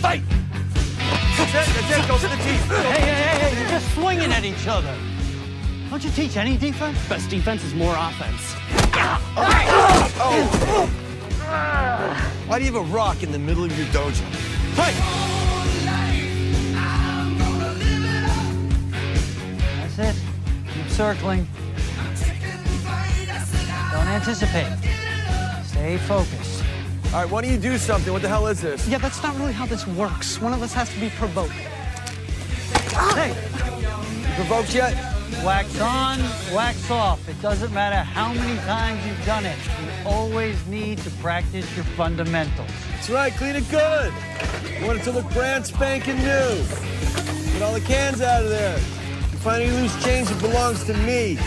Fight! That's it, that's it, go for the teeth. Hey, hey, hey, hey, you're just swinging at each other. Don't you teach any defense? Best defense is more offense. Why do you have a rock in the middle of your dojo? Fight! That's it. Keep circling. Don't anticipate. Stay focused. All right, why don't you do something? What the hell is this? Yeah, that's not really how this works. One of us has to be provoked. Ah! Hey, You provoked yet? wax on, wax off. It doesn't matter how many times you've done it. You always need to practice your fundamentals. That's right, clean it good. You want it to look brand spanking new. Get all the cans out of there. You find any loose change, it belongs to me.